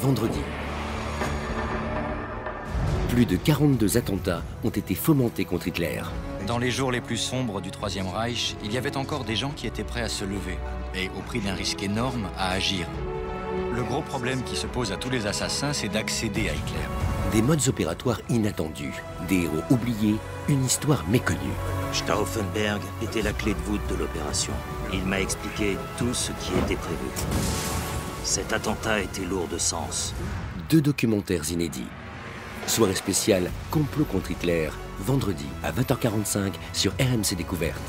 vendredi. Plus de 42 attentats ont été fomentés contre Hitler. Dans les jours les plus sombres du Troisième Reich, il y avait encore des gens qui étaient prêts à se lever, et au prix d'un risque énorme, à agir. Le gros problème qui se pose à tous les assassins, c'est d'accéder à Hitler. Des modes opératoires inattendus, des héros oubliés, une histoire méconnue. Stauffenberg était la clé de voûte de l'opération. Il m'a expliqué tout ce qui était prévu. Cet attentat était lourd de sens. Deux documentaires inédits. Soirée spéciale Complot contre Hitler, vendredi à 20h45 sur RMC Découverte.